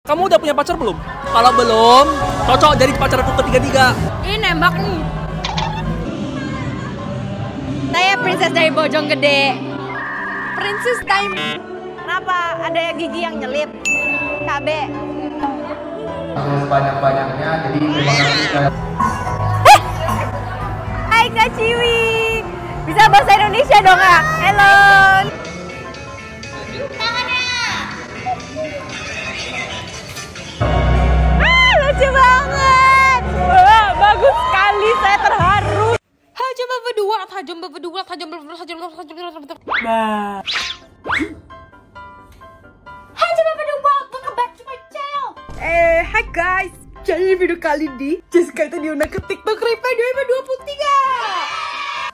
Kamu udah punya pacar belum? Kalau belum, cocok jadi pacar aku ketiga-tiga. Ini nembak nih. Saya princess dari Bojonggede. Princess time. Kenapa? Ada gigi yang nyelip. KB. sebanyak-banyaknya jadi terima kasih sekali Hai Kak Ciwi. Bisa bahasa Indonesia dong Kak? Hello. Lucu banget. Wah, bagus sekali. Saya terharu. Haja berdua, haja berdua, haja berdua, haja berdua, haja berdua. Haja berdua, welcome back to my channel. Eh, hai guys. Jadi di video kali ini, Jessica itu diundang ke TikTok Replay 2023.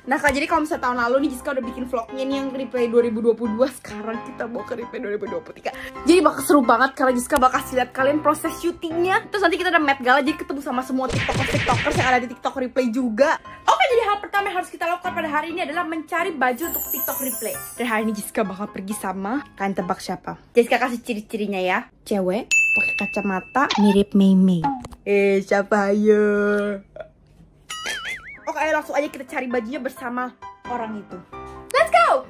Nah, Kak, jadi kalau misalnya tahun lalu nih Jessica udah bikin vlognya nih yang Replay 2022 Sekarang kita mau ke Replay 2023 Jadi bakal seru banget karena Jessica bakal kasih lihat kalian proses syutingnya. Terus nanti kita ada Met Gala jadi ketemu sama semua tiktokers-tiktokers yang ada di TikTok Replay juga. Oke, jadi hal pertama yang harus kita lakukan pada hari ini adalah mencari baju untuk TikTok Replay. Dan hari ini Jessica bakal pergi sama, kalian tebak siapa? Jessica kasih ciri-cirinya ya. Cewek, pakai kacamata, mirip Mei Mei. Eh, siapa? Ayo? Oke, ayo langsung aja kita cari bajunya bersama orang itu. Let's go!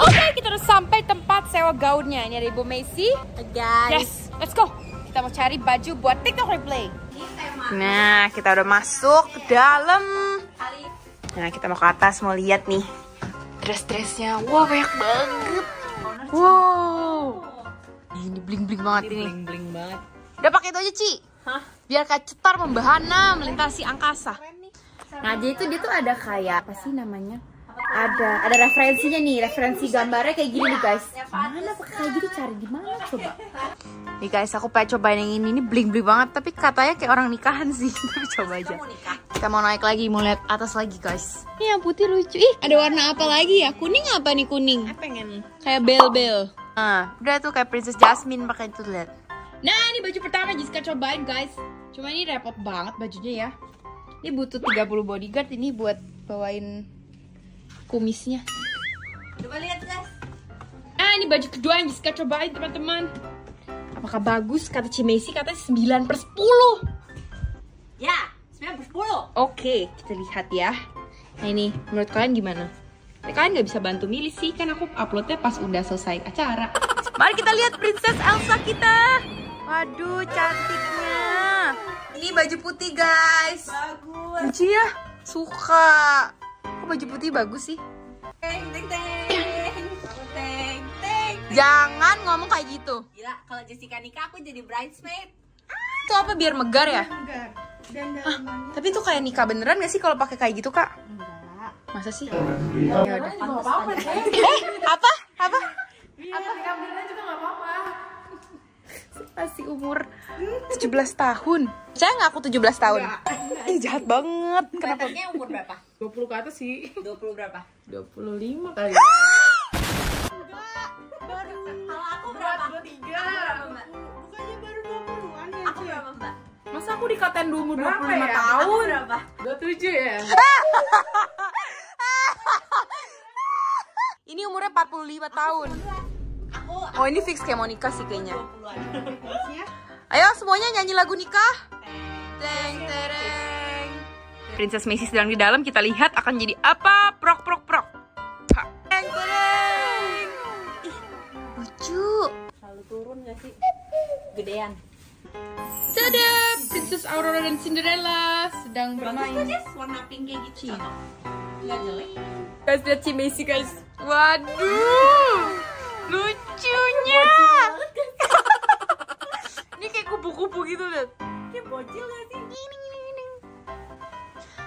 Oke, kita udah sampai tempat sewa gaunnya. Ini ada Ibu Messi. Guys. Yes, let's go. Kita mau cari baju buat TikTok replay. Nah, kita udah masuk ke dalam. Nah, kita mau ke atas mau lihat nih dress-dressnya. Wah, banyak banget. Wow. Ini bling-bling banget ini. Bling banget. Udah pakai itu aja, Ci. Hah? Biar kayak cetar membahana melintasi angkasa. Nah, jadi itu dia tuh ada kayak apa sih namanya? Ada ada referensinya nih, referensi gambarnya kayak gini nih guys. Mana pakai kayak gitu cari di mana coba? Nih guys, aku pengen cobain yang ini, ini bling bling banget, tapi katanya kayak orang nikahan sih. Tapi coba aja. Kita mau naik lagi, mau lihat atas lagi guys. Ini yang putih lucu. Ih, ada warna apa lagi ya? Kuning apa nih kuning? Pengen. Kayak bel-bel. Nah, udah tuh kayak Princess Jasmine pakai itu lihat. Nah, ini baju pertama Jessica cobain, guys. Cuma ini repot banget bajunya ya. Ini butuh 30 bodyguard ini buat bawain kumisnya. Coba lihat guys. Ah, ini baju kedua yang Jessica cobain, teman-teman. Apakah bagus? Kata Cimesi katanya 9 per 10. Ya, 9 per 10. Oke, kita lihat ya. Nah ini, menurut kalian gimana? Ya, kalian nggak bisa bantu milih sih, kan aku uploadnya pas udah selesai acara. Mari kita lihat Princess Elsa kita. Waduh, cantiknya. Ini baju putih, guys. Bagus. Lucu ya? Suka. Kok baju putih bagus sih? Teng teng teng. Teng teng. Jangan ngomong kayak gitu. Gila, kalau Jessica nikah aku jadi bridesmaid. Itu apa biar megar ya? Ah, tapi itu kayak nikah beneran gak sih kalau pakai kayak gitu, Kak? Enggak. Masa sih? Ya udah. Eh, apa? Apa? Masih umur 17 tahun. Saya nggak aku 17 tahun. Ih, jahat banget. Kenapa? Katanya umur berapa? 20 ke atas sih. 20 berapa? 25 kali. Kalau aku berapa? 23. Berapa, Mbak? Bukannya baru 20-an ya? Aku berapa, Mbak? Masa aku dikatain di umur 25 ya? Aku tahun? berapa? 27 ya? Ini umurnya 45 tahun. Aku Oh, ini fix kayak mau nikah sih kayaknya. 20-an. Ayo semuanya nyanyi lagu nikah. Teng tereng. Princess Messi sedang di dalam, kita lihat akan jadi apa? Prok prok prok. Ha. Teng tereng. Ih, lucu. Selalu turun gak sih? Gedean. Tada! Princess Aurora dan Cinderella sedang bermain. Warna pink kayak gitu. cocok. Nggak jelek. Guys, lihat si Messi guys. Waduh. Lucunya. Ini kayak kupu-kupu gitu lihat. Bocil gak sih?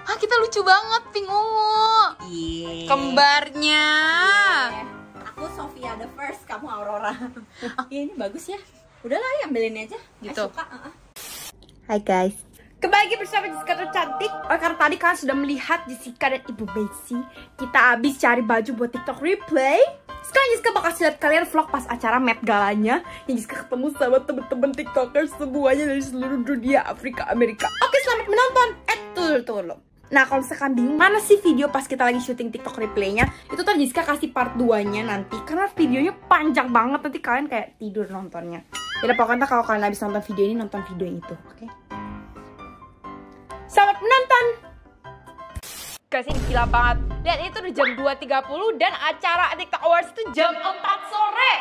Ah, kita lucu banget pink ungu. Iya. Kembarnya. Aku Sofia the first, kamu Aurora. Iya ini bagus ya. Udahlah, ya ambilin aja. Gitu. suka, uh-uh. Hai guys. Kembali lagi bersama Jessica tercantik. Oh, karena tadi kalian sudah melihat Jessica dan Ibu Messi Kita habis cari baju buat TikTok replay Sekarang Jessica bakal lihat kalian vlog pas acara Met Galanya. Yang Jessica ketemu sama temen-temen TikTokers semuanya dari seluruh dunia Afrika Amerika. Oke selamat menonton. Eh tunggu tunggu Nah kalau misalkan bingung mana sih video pas kita lagi syuting TikTok replaynya? Itu tuh Jessica kasih part 2 nya nanti. Karena videonya panjang banget. Nanti kalian kayak tidur nontonnya. Jadi pokoknya kalau kalian habis nonton video ini nonton video yang itu Oke? Selamat menonton Guys ini gila banget Lihat itu udah jam 2.30 dan acara TikTok Awards itu jam 4 sore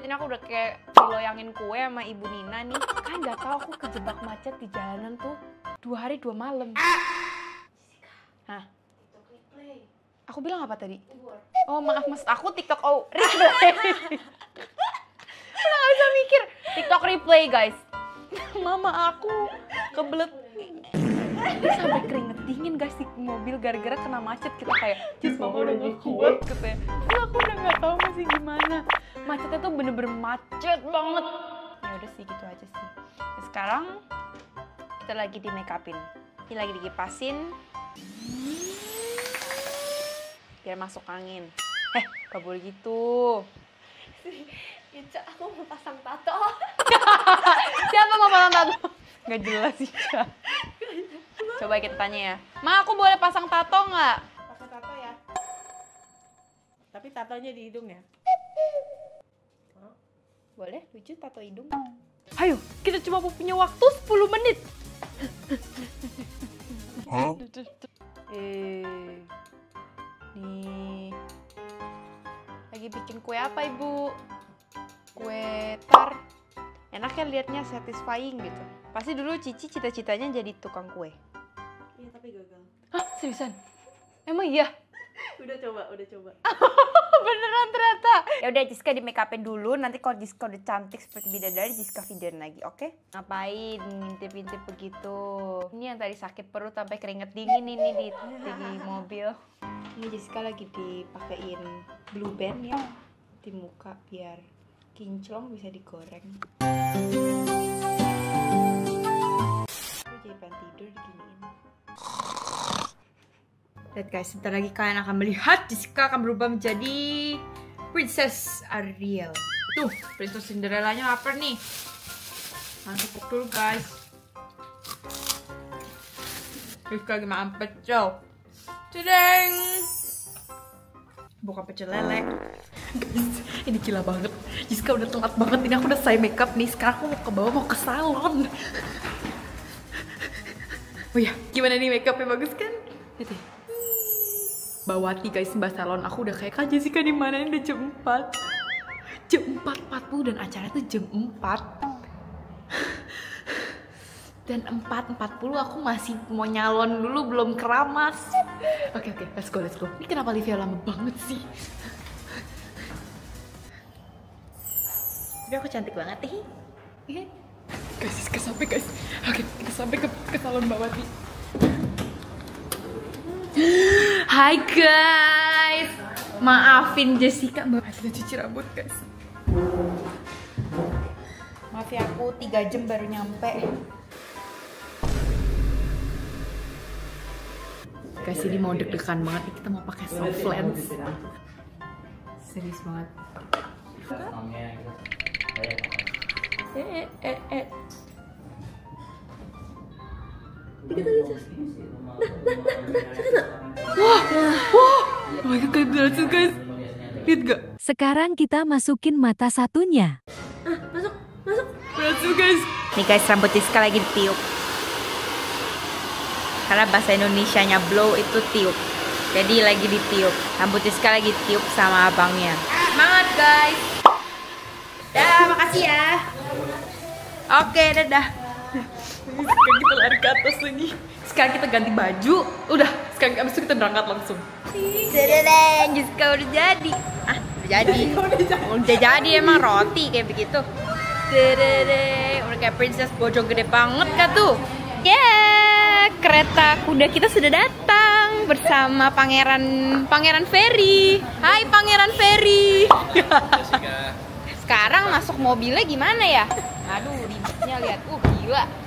ini aku udah kayak diloyangin kue sama ibu Nina nih kan nggak tahu aku kejebak macet di jalanan tuh dua hari dua malam Hah? Aku bilang apa tadi? Oh maaf mas, aku TikTok oh replay. Udah gak bisa mikir. TikTok replay guys. Mama aku kebelet sampai keringet dingin guys di mobil gara-gara kena macet kita kayak Jis mama udah gak kuat katanya Terus aku udah gak tahu masih gimana Macetnya tuh bener-bener macet banget Ya udah sih gitu aja sih Nah, Sekarang kita lagi di make upin Ini lagi dikipasin biar masuk angin. Eh, gak boleh gitu. Ica, aku mau pasang tato. Siapa mau pasang tato? Gak jelas sih. Coba kita tanya ya. Ma, aku boleh pasang tato nggak? pakai tato ya tapi tatonya di hidung ya Boleh, lucu tato hidung. Ayo, kita cuma punya waktu 10 menit. Eh, nih. Lagi bikin kue apa, Ibu? Kue tar. Enaknya liatnya satisfying gitu. Pasti dulu Cici cita-citanya jadi tukang kue. Seriusan? Emang iya? udah coba udah coba Beneran ternyata. Ya udah Jiska di make upin dulu. Nanti kalau Jiska udah cantik seperti bidadari, Jiska videoin lagi, oke? Ngapain ngintip-ngintip begitu? Ini yang tadi sakit perut sampai keringet dingin ini di, di mobil. Ini Jiska lagi dipakein blue band ya di muka biar kinclong bisa digoreng. Lihat guys, sebentar lagi kalian akan melihat Jessica akan berubah menjadi Princess Ariel. Tuh, Princess Cinderella-nya lapar nih. Masuk dulu guys. Jessica lagi makan pecel. Cedeng. Bukan pecel lele. Guys, ini gila banget. Jessica udah telat banget. Ini aku udah selesai makeup nih. Sekarang aku mau ke bawah, mau ke salon. Oh ya, gimana nih makeupnya bagus kan? Lihat deh. Bawati guys mbak salon. Aku udah kayak kak Jessica di mana ini? Udah jam 4 jam 4.40 dan acara itu jam 4 dan 4.40 aku masih mau nyalon dulu belum keramas. Oke oke. Let's go let's go. Ini kenapa Livia lama banget sih? Tapi aku cantik banget nih guys Jessica sampai guys. Oke kita sampai ke, ke salon Bawati Hai guys, maafin Jessica mbak kita cuci rambut guys. Maaf ya aku 3 jam baru nyampe. Guys ini mau deg-degan banget nih, kita mau pakai soft lens. Serius banget. Eh eh eh. Wah, wah, oh my god, kayak berhasil guys. Lihat gak? Sekarang kita masukin mata satunya. Berhasil guys. Nih guys, rambut Jessica lagi ditiup. Karena bahasa Indonesianya blow itu tiup. Jadi lagi ditiup. Rambut Jessica lagi tiup sama abangnya. Semangat guys. Dah, makasih ya. Oke, dadah. Sekarang kita lari ke atas lagi. Sekarang kita ganti baju. Udah, sekarang abis itu kita berangkat langsung. Dedeng, Jessica udah jadi. Ah, udah jadi. udah jadi emang roti kayak begitu. Dedeng, udah kayak princess bojong gede banget kan tuh. Yeah, kereta kuda kita sudah datang bersama pangeran pangeran Ferry. Hai pangeran Ferry. Sekarang masuk mobilnya gimana ya? Aduh, ribetnya lihat. Uh, gila.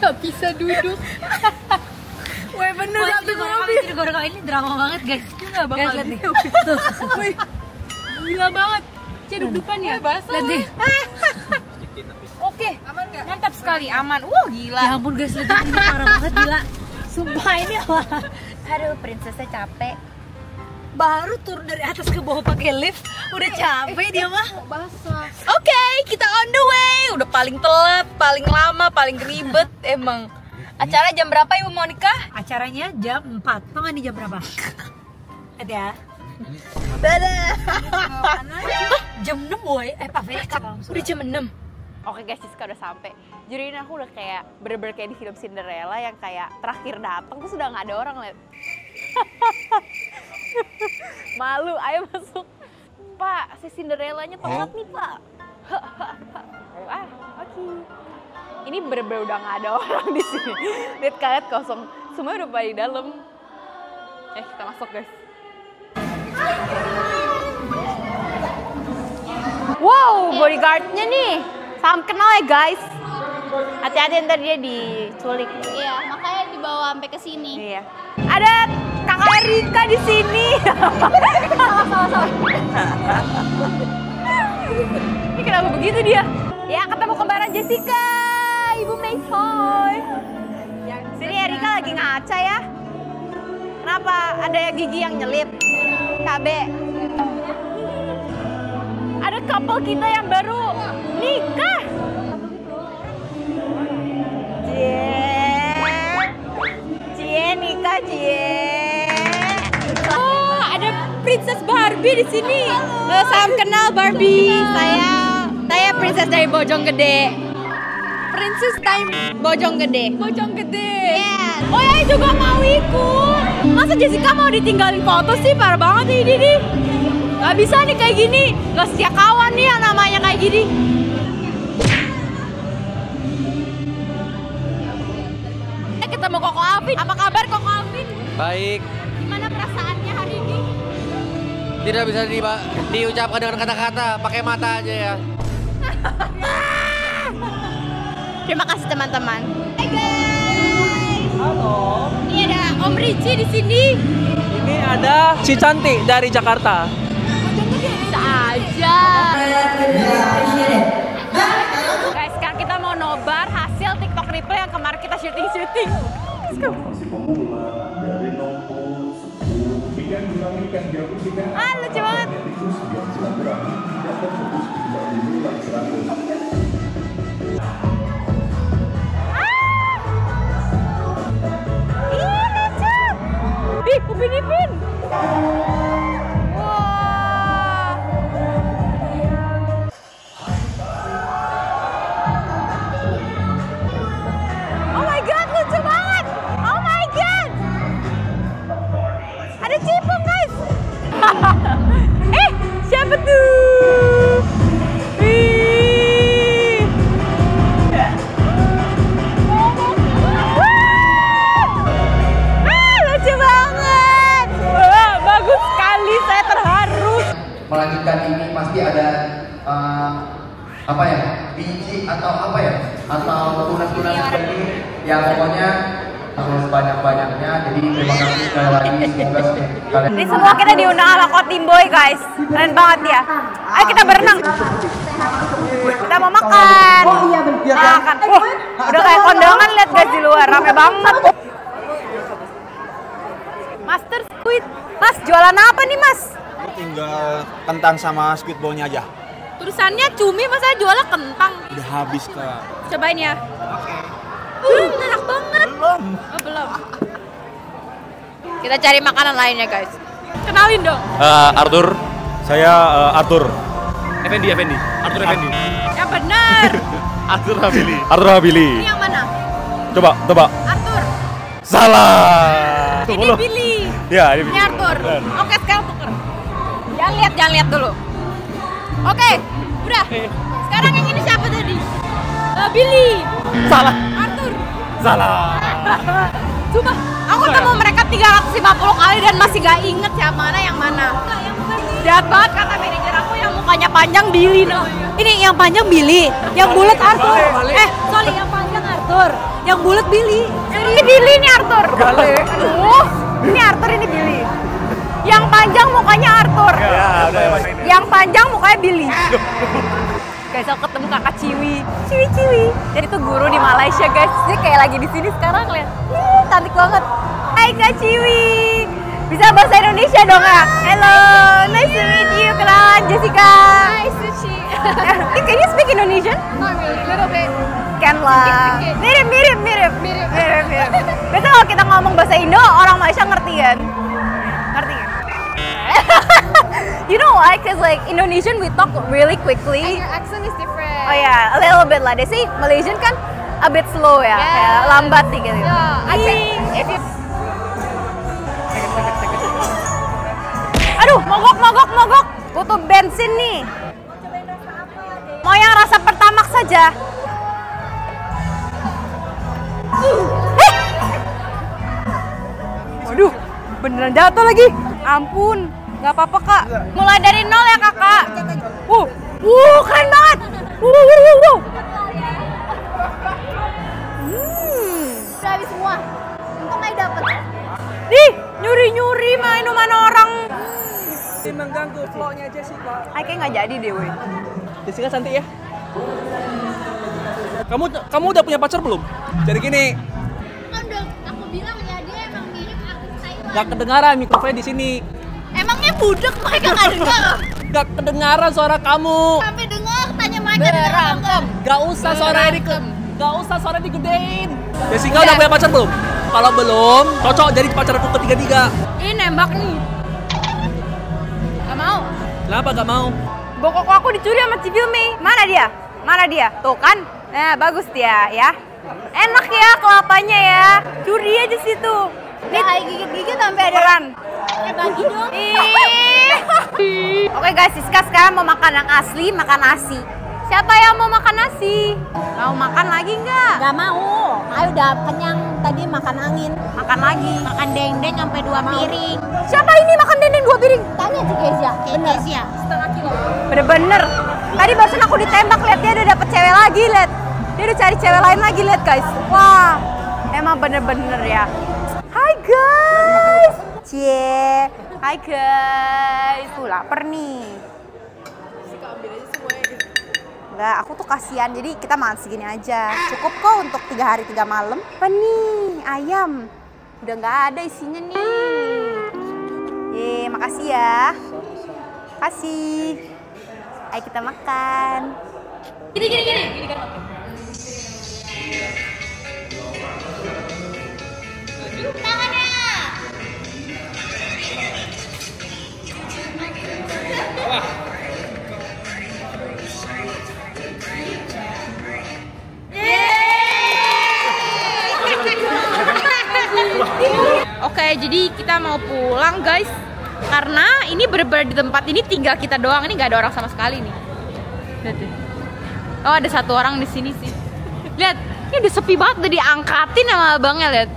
Gak bisa duduk. Wah bener satu mobil. Goreng ini drama banget guys. Gila Guys, lihat nih. Tuh. Gila banget. Cek duduk-dudukan ya. Lihat nih. Oke, mantap sekali, aman. Wah, gila. Ya ampun guys, legit ini parah banget gila. Sumpah ini lah. Aduh, prinsesnya capek. Baru turun dari atas ke bawah pakai lift, udah capek dia mah. Oke, kita on the way. Udah paling telat, paling lama, paling ribet emang. Acara jam berapa Ibu Monica? Acaranya jam 4. Tau gak nih jam berapa? Ada ya. Dadah. Jam 6 boy. Eh, Pak Felix Udah jam 6. Oke guys, Siska udah sampai. Jadi ini aku udah kayak bener-bener kayak di film Cinderella yang kayak terakhir datang terus udah nggak ada orang lihat. Malu, ayo masuk. Pak, si Cinderellanya telat nih pak. ah, oke. Ini bener-bener udah nggak ada orang di sini. Lihat kalian kosong. Semuanya udah pada di dalam. Eh, kita masuk guys. Wow, bodyguardnya nih. Salam kenal ya guys. Hati-hati ntar dia diculik. Iya, makanya dibawa sampai ke sini. Iya. Ada kakak Rika di sini. salah, salah, salah. Ini kenapa begitu dia? Ya, ketemu kembaran Jessica. Ibu Maysoy. Sini ya Rika lagi ngaca ya. Kenapa? Ada gigi yang nyelip. KB. Ada couple kita yang baru nikah. Cie nikah Cie. Oh, ada Princess Barbie di sini. Eh, salam kenal Barbie. Saya saya princess dari Bojonggede. Princess time Bojonggede. Bojonggede. Yes. Oh ya juga mau ikut. Masa Jessica mau ditinggalin foto sih? Parah banget nih ini nih. Gak bisa nih kayak gini. Gak setia kawan nih yang namanya kayak gini. Alvin. Apa kabar Koko Alvin? Baik, Gimana perasaannya hari ini? tidak bisa di, diucapkan dengan kata-kata, pakai mata aja ya. Terima kasih teman-teman. Hai guys. Halo. Ini ada Om Ricci di sini. Ini ada si cantik dari Jakarta. Bisa aja. Guys, sekarang kita mau nobar hasil TikTok replay yang kemarin kita syuting-syuting. Let's go. Ah, lucu banget. Ah! Ih, lucu. Ih, Upin Ipin. Ini semua kita diundang ala Kotimboy guys. Keren banget ya. Ayo kita berenang. Kita mau makan. Makan. Wah, Udah kayak kondangan lihat guys di luar. Rame banget. Master Squid. Mas jualan apa nih mas? tinggal kentang sama squid ball-nya aja. Tulisannya cumi masa jualnya kentang. Udah habis kak. Cobain ya. Uh, enak banget. Belum. Oh belum Kita cari makanan lainnya guys Kenalin dong Eh, Arthur. Saya eh, Arthur. Effendi, Effendi. Arthur Effendi. Yang benar Arthur Habili. Arthur Habili. Ini yang mana? Coba, coba. Arthur Salah. Ini Billy Ya, ini Ini Arthur. Benar. Oke, sekarang tuker. Jangan lihat, jangan lihat dulu. Oke, udah. Sekarang yang ini siapa tadi? Eh, Billy. Salah. Arthur. Salah. Coba, aku ketemu mereka 350 kali dan masih gak inget siapa mana yang mana. Jahat banget kata manajer aku yang mukanya panjang Billy no. Ini yang panjang Billy, yang bulat Arthur. Eh, sorry yang panjang Arthur, yang bulat Billy. Ini Billy ini Arthur. Aduh, ini Arthur ini Billy. Yang panjang mukanya Arthur. Ya, udah. Yang panjang mukanya Billy. Guys, aku ketemu kakak Ciwi. Ciwi Ciwi. Jadi itu guru di Malaysia, guys. Dia kayak lagi di sini sekarang lihat. Ih, cantik banget. Hai Kak Ciwi. Bisa bahasa Indonesia dong, Kak? Hello, nice to meet you. Kenalan Jessica. Hi, Sushi. Can you speak Indonesian? Not really, little bit. Kan lah. Mirip, mirip, mirip. Mirip, mirip, mirip. Biasanya kalau kita ngomong bahasa Indo, orang Malaysia ngerti kan? Ngerti kan? you know why? Cause like Indonesian we talk really quickly. Your accent is different. Oh yeah, a little bit lah. They say Malaysian kan a bit slow ya, kayak lambat dikit gitu. Yeah, I think if you Aduh, mogok, mogok, mogok. Butuh bensin nih. Mau yang rasa pertamax saja. Eh! Waduh, beneran jatuh lagi. Ampun, nggak apa-apa kak. Mulai dari nol ya kakak. Uh, uh, keren banget. Uh, uh, uh, uh, uh. Hmm. udah habis semua. Untung aja dapet. Ih, nyuri-nyuri minuman orang. Ini mengganggu vlognya Jessica. Ay, kayak nggak jadi deh, weh. Jessica cantik ya. Kamu kamu udah punya pacar belum? Jadi gini, Kan udah aku bilang ya dia emang mirip aku Thailand. nggak kedengaran mikrofonnya di sini. Emangnya budek mereka nggak dengar? Nggak kedengaran suara kamu. Sampai dengar tanya mereka dengar apa enggak? Gak usah suaranya di Gak usah suara digedein. Jessica udah punya pacar belum? Kalau belum, cocok jadi pacar aku ketiga-tiga. Ini nembak nih. Gak mau. Kenapa gak mau? Bokok aku dicuri sama Civilme. Mana dia? Mana dia? Tuh kan? Nah, bagus dia ya. Enak ya kelapanya ya. Curi aja situ. Nih, gigit-gigit sampai ada. Eh bagi dong. Ih. Oke guys, Siska sekarang mau makan yang asli, makan nasi. Siapa yang mau makan nasi? Mau makan lagi nggak? Gak mau. Ayo udah kenyang tadi makan angin. Makan lagi. Makan dendeng sampai dua piring. Siapa ini makan dendeng dua piring? Tanya si Kezia. Bener. Kezia. Bener-bener. Tadi barusan aku ditembak, lihat dia udah dapet cewek lagi, lihat. Dia udah cari cewek lain lagi, lihat guys. Wah, emang bener-bener ya. Hai guys. Cie. Hai guys. Tuh lapar nih. Enggak, aku tuh kasihan. Jadi kita makan segini aja. Cukup kok untuk tiga hari tiga malam. Apa nih? Ayam. Udah nggak ada isinya nih. Ye, makasih ya. Kasih. Ayo kita makan. Gini gini gini. gini kan. Oke, jadi kita mau pulang guys. Karena ini bener-bener di tempat ini tinggal kita doang. Ini nggak ada orang sama sekali nih. Lihat deh. Oh ada satu orang di sini sih. Lihat, ini udah sepi banget udah diangkatin sama abangnya lihat.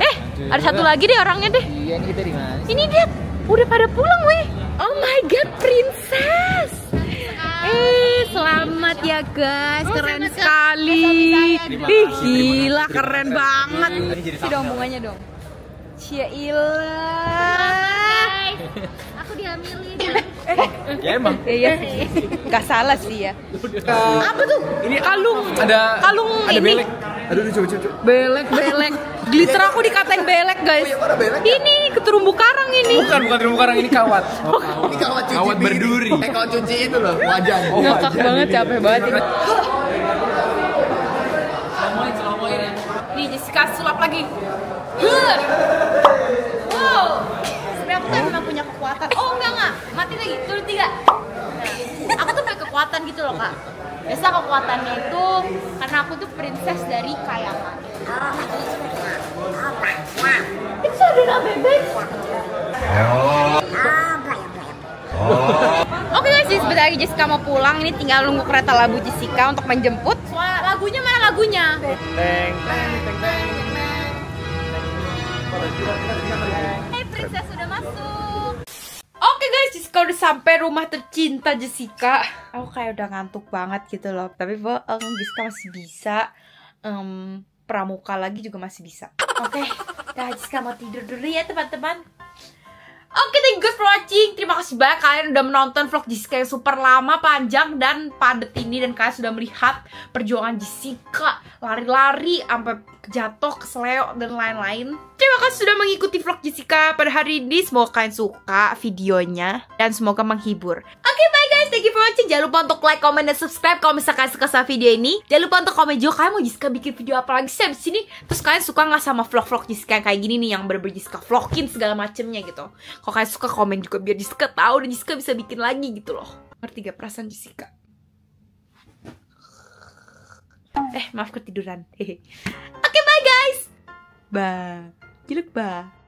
Eh, ada satu lagi deh orangnya deh. Iya, ini kita di mana? Ini dia udah pada pulang weh. Oh my god, princess. Eh, selamat ya guys, keren sekali. Ih, gila keren banget. Si dong bunganya dong. Cia ilah. Aku dihamilin. Ya emang. Iya, nggak salah sih ya. Apa tuh? Ini kalung. Ada kalung ada ini. belek. Aduh, coba coba. Belek, belek. Glitter aku dikatain belek, guys. Ini keterumbu karang ini. Bukan, bukan terumbu karang ini kawat. Ini kawat cuci Kawat berduri. Eh, kawat cuci itu loh, wajan. Oh, Ngakak banget, capek banget ini. Nih Jessica sulap lagi. Huh. Wow. Sebenarnya aku tuh memang punya kekuatan. Oh enggak enggak, Turun tiga. Nah, aku tuh punya kekuatan gitu loh kak. Biasa kekuatannya itu karena aku tuh princess dari kayangan. Itu ada bebek. Oke guys, jadi sebentar lagi Jessica mau pulang. Ini tinggal nunggu kereta labu Jessica untuk menjemput. Wah, lagunya mana lagunya? Hey princess Jessica udah sampai rumah tercinta Jessica. Aku kayak udah ngantuk banget gitu loh. Tapi bohong, Jessica masih bisa. Em, pramuka lagi juga masih bisa. Oke, dah Jessica mau tidur dulu ya teman-teman. Oke, thank you guys for watching. Terima kasih banyak kalian udah menonton vlog Jessica yang super lama, panjang, dan padat ini. Dan kalian sudah melihat perjuangan Jessica lari-lari sampai jatuh, kesleo, dan lain-lain. Kasih sudah mengikuti vlog Jessica pada hari ini. Semoga kalian suka videonya dan semoga menghibur. Oke, bye guys. Thank you for watching. Jangan lupa untuk like, comment, dan subscribe kalau misalkan suka sama video ini. Jangan lupa untuk komen juga kalian mau Jessica bikin video apa lagi sih abis ini. Terus kalian suka nggak sama vlog-vlog Jessica yang kayak gini nih yang bener-bener Jessica vlogin segala macemnya gitu. Kalau kalian suka komen juga biar Jessica tahu dan Jessica bisa bikin lagi gitu loh. Ngerti gak perasaan Jessica? Eh, maaf ketiduran. Oke, bye guys. Bye. Ciluk bye.